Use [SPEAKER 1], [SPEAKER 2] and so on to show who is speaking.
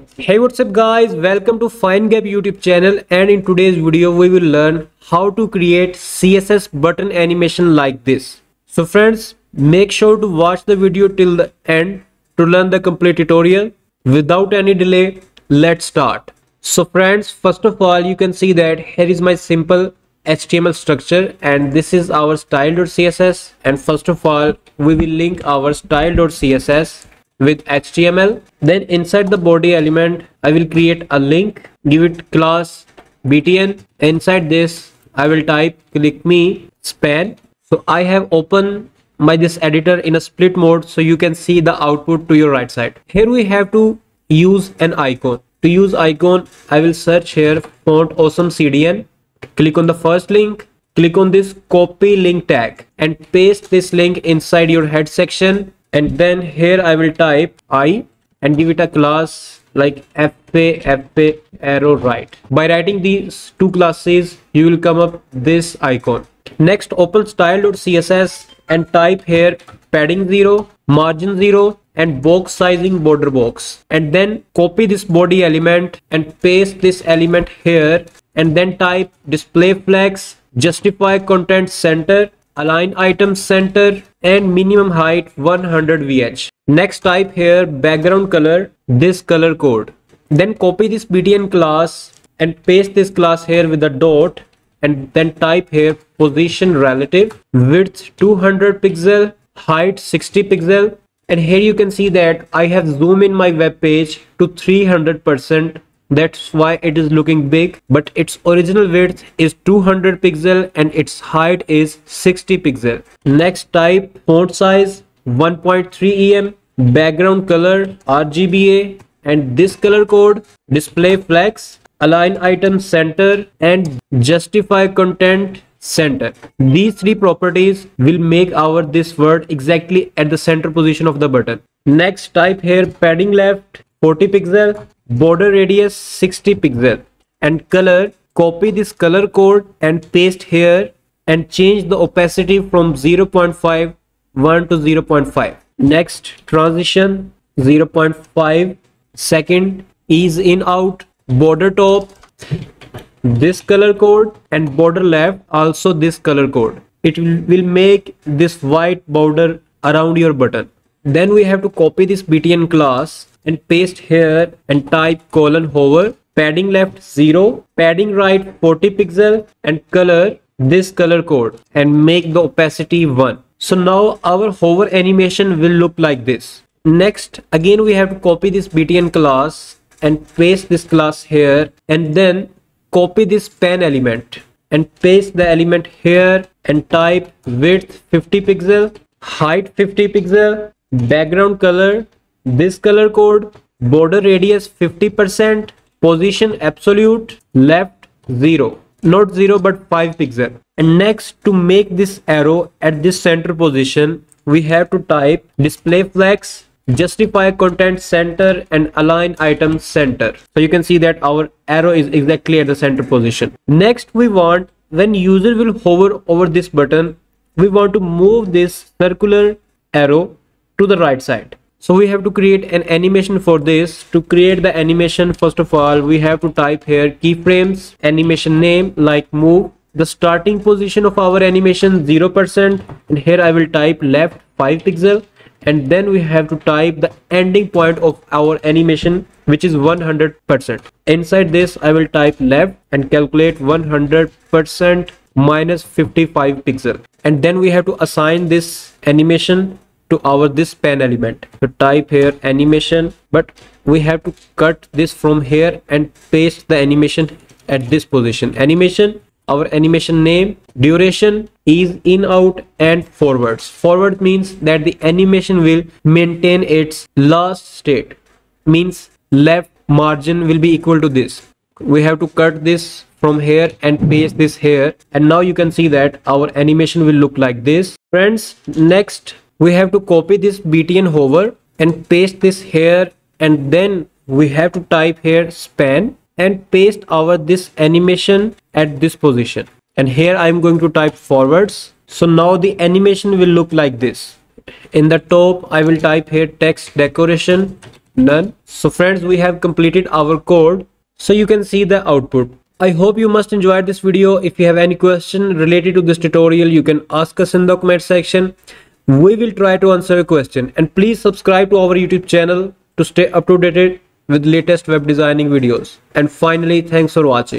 [SPEAKER 1] Hey what's up guys welcome to FineGap YouTube channel and in today's video we will learn how to create CSS button animation like this. So friends make sure to watch the video till the end to learn the complete tutorial. Without any delay let's start. So friends first of all you can see that here is my simple HTML structure and this is our style.css and first of all we will link our style.css with HTML then inside the body element I will create a link give it class btn inside this I will type click me span. So I have opened my this editor in a split mode so you can see the output to your right side. Here we have to use an icon. To use icon I will search here font awesome cdn click on the first link click on this copy link tag and paste this link inside your head section and then here I will type I and give it a class like FA FA arrow right. By writing these two classes you will come up this icon. Next open style.css and type here padding 0 margin 0 and box sizing border box. And then copy this body element and paste this element here and then type display flex justify content center align item center and minimum height 100 vh next type here background color this color code. Then copy this btn class and paste this class here with a dot and then type here position relative width 200 pixel height 60 pixel. And here you can see that I have zoomed in my web page to 300 percent that's why it is looking big but its original width is 200 pixel and its height is 60 pixel. Next type font size 1.3 em background color rgba and this color code display flex align item center and justify content center. These three properties will make our this word exactly at the center position of the button. Next type here padding left 40 pixel border radius 60 pixel and color copy this color code and paste here and change the opacity from 0.5 1 to 0.5 next transition 0.5 second ease in out border top this color code and border left also this color code. It will make this white border around your button then we have to copy this btn class and paste here and type colon hover padding left 0 padding right 40 pixel and color this color code and make the opacity 1 so now our hover animation will look like this. Next again we have to copy this btn class and paste this class here and then copy this span element and paste the element here and type width 50 pixel height 50 pixel background color this color code border radius 50 percent position absolute left 0 not 0 but 5 pixel. And next to make this arrow at this center position we have to type display flex justify content center and align item center. So you can see that our arrow is exactly at the center position. Next we want when user will hover over this button we want to move this circular arrow to the right side. So we have to create an animation for this. To create the animation first of all we have to type here keyframes animation name like move. The starting position of our animation 0% and here I will type left 5 pixel. And then we have to type the ending point of our animation which is 100% inside this I will type left and calculate 100% minus 55 pixel. And then we have to assign this animation to our this span element. So type here animation but we have to cut this from here and paste the animation at this position. Animation our animation name duration is in out and forwards. Forward means that the animation will maintain its last state. Means left margin will be equal to this. We have to cut this from here and paste this here. And now you can see that our animation will look like this. Friends next we have to copy this btn hover and paste this here and then we have to type here span and paste our this animation at this position. And here I'm going to type forwards. So now the animation will look like this. In the top I will type here text decoration none so friends we have completed our code. So you can see the output. I hope you must enjoy this video. If you have any question related to this tutorial you can ask us in the comment section we will try to answer your question. And please subscribe to our youtube channel to stay up to date with latest web designing videos. And finally thanks for watching